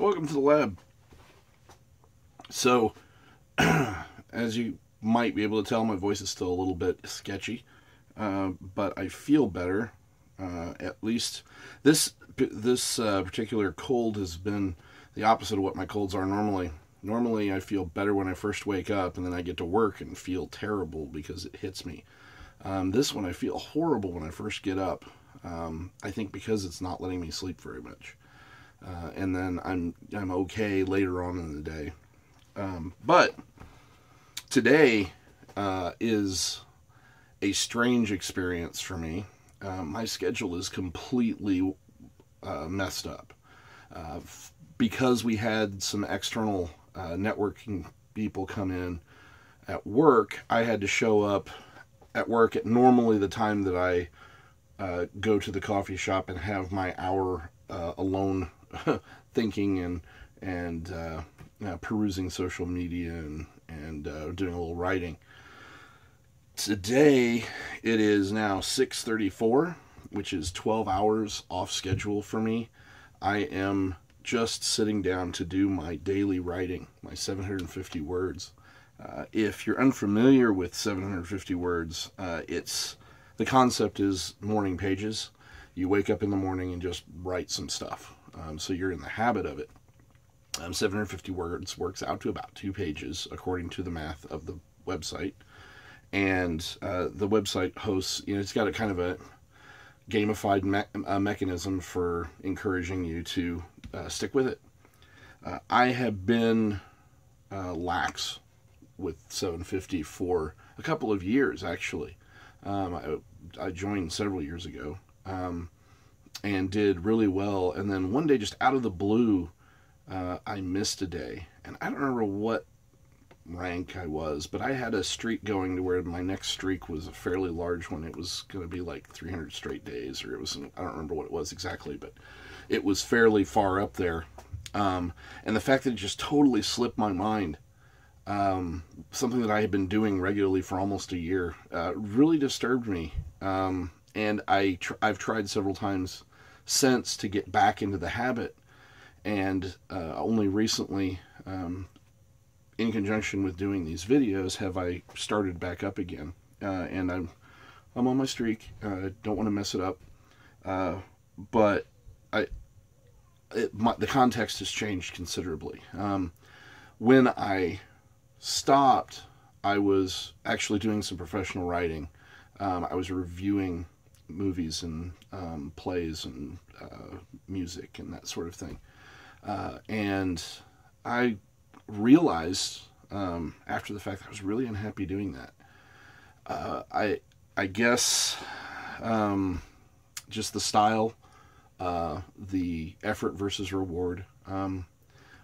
Welcome to the lab. So, as you might be able to tell, my voice is still a little bit sketchy, uh, but I feel better. Uh, at least this this uh, particular cold has been the opposite of what my colds are normally. Normally, I feel better when I first wake up, and then I get to work and feel terrible because it hits me. Um, this one, I feel horrible when I first get up. Um, I think because it's not letting me sleep very much, uh, and then I'm I'm okay later on in the day. Um, but today uh, is a strange experience for me. Uh, my schedule is completely uh, messed up uh, f- because we had some external uh, networking people come in at work. I had to show up at work at normally the time that I go to the coffee shop and have my hour alone thinking and and uh, uh, perusing social media and and uh, doing a little writing. Today it is now 6:34, which is 12 hours off schedule for me. I am just sitting down to do my daily writing, my 750 words. Uh, if you're unfamiliar with 750 words, uh, it's the concept is morning pages. You wake up in the morning and just write some stuff. Um, so you're in the habit of it. Um, 750 words works out to about two pages, according to the math of the website. And uh, the website hosts, you know, it's got a kind of a gamified me- uh, mechanism for encouraging you to uh, stick with it. Uh, I have been uh, lax with 750 for a couple of years, actually. Um, I, I, joined several years ago um, and did really well. And then one day, just out of the blue, uh, I missed a day. And I don't remember what rank I was, but I had a streak going to where my next streak was a fairly large one. It was going to be like 300 straight days, or it was, I don't remember what it was exactly, but it was fairly far up there. Um, and the fact that it just totally slipped my mind um, something that I had been doing regularly for almost a year, uh, really disturbed me. Um, and I tr- I've tried several times since to get back into the habit, and uh, only recently, um, in conjunction with doing these videos, have I started back up again. Uh, and I'm I'm on my streak. I don't want to mess it up, uh, but I it, my, the context has changed considerably. Um, when I stopped, I was actually doing some professional writing. Um, I was reviewing movies and um, plays and uh, music and that sort of thing. Uh, and I realized um, after the fact I was really unhappy doing that. Uh, I I guess um, just the style, uh, the effort versus reward, um,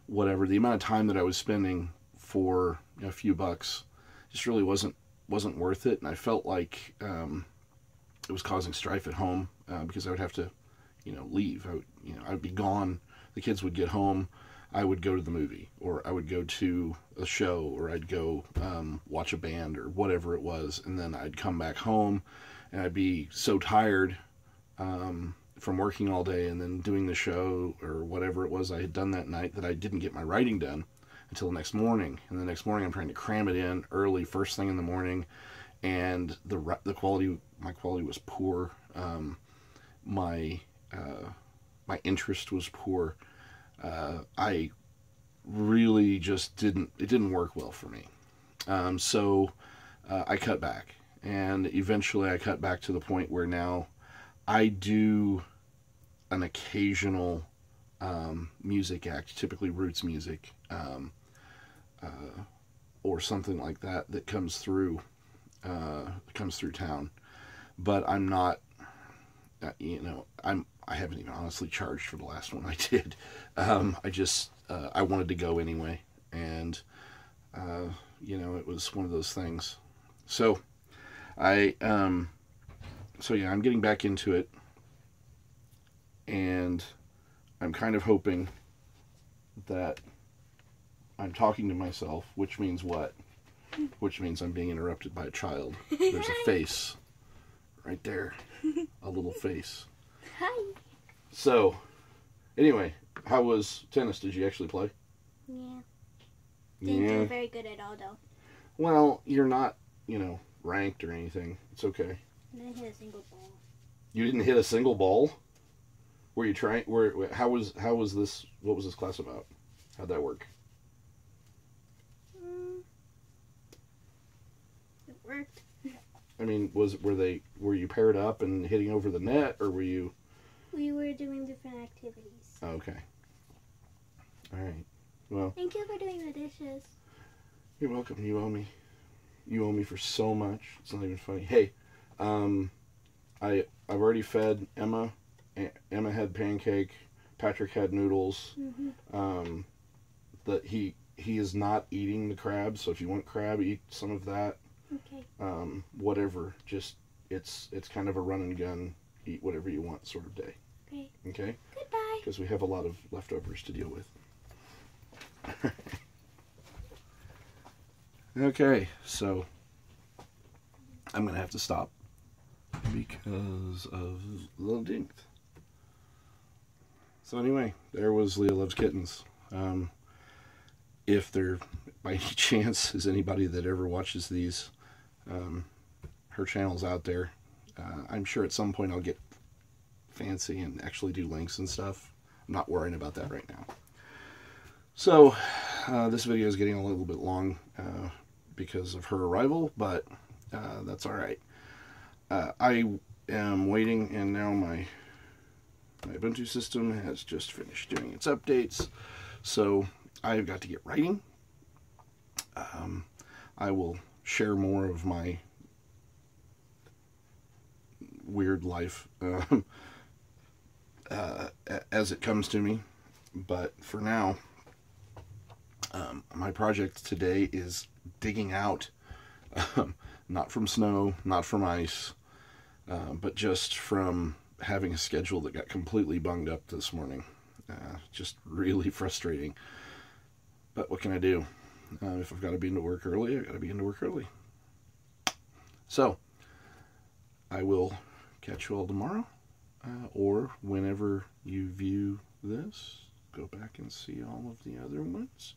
whatever the amount of time that I was spending for a few bucks just really wasn't wasn't worth it, and I felt like um, it was causing strife at home uh, because I would have to, you know, leave. I would, you know, I'd be gone. The kids would get home. I would go to the movie, or I would go to a show, or I'd go um, watch a band, or whatever it was, and then I'd come back home, and I'd be so tired um, from working all day and then doing the show or whatever it was I had done that night that I didn't get my writing done until the next morning. And the next morning, I'm trying to cram it in early, first thing in the morning, and the the quality, my quality was poor. Um, my uh, my interest was poor. Uh, I really just didn't. It didn't work well for me. Um, so uh, I cut back, and eventually I cut back to the point where now I do an occasional um, music act, typically roots music, um, uh, or something like that that comes through uh, comes through town. But I'm not, uh, you know, I'm I haven't even honestly charged for the last one I did. Um, I just uh, I wanted to go anyway, and uh, you know it was one of those things. So I um, so yeah, I'm getting back into it, and I'm kind of hoping that I'm talking to myself, which means what? Which means I'm being interrupted by a child. There's a face right there. A little face. Hi. So, anyway, How was tennis? Did you actually play? Yeah. Didn't yeah. do very good at all though. Well, you're not, you know, ranked or anything. It's okay. I didn't hit a single ball. You didn't hit a single ball. Were you trying? Where? How was? How was this? What was this class about? How'd that work? Mm. It worked. I mean, was were they were you paired up and hitting over the net, or were you? We were doing different activities. Oh, okay. All right. Well, Thank you for doing the dishes. you're welcome. You owe me. You owe me for so much. It's not even funny. Hey, um, I I've already fed Emma. Emma had pancake. Patrick had noodles. Mm-hmm. Um, that he he is not eating the crab. So if you want crab, eat some of that. Okay. Um, whatever. Just it's it's kind of a run and gun. Eat whatever you want sort of day. Okay. Okay. Goodbye. because we have a lot of leftovers to deal with. okay, so I'm gonna have to stop because of the dingth. So anyway, there was Leah loves kittens. Um, if there, by any chance, is anybody that ever watches these, um, her channel's out there. Uh, I'm sure at some point I'll get fancy and actually do links and stuff. I'm not worrying about that right now. So, uh, this video is getting a little bit long uh, because of her arrival, but uh, that's all right. Uh, I am waiting, and now my my Ubuntu system has just finished doing its updates, so I've got to get writing. Um, I will share more of my weird life um, uh, as it comes to me. But for now, um, my project today is digging out, um, not from snow, not from ice, uh, but just from having a schedule that got completely bunged up this morning. Uh, just really frustrating. But what can I do? Uh, if I've got to be into work early, I've got to be into work early. So, I will catch you all tomorrow uh, or whenever you view this, go back and see all of the other ones.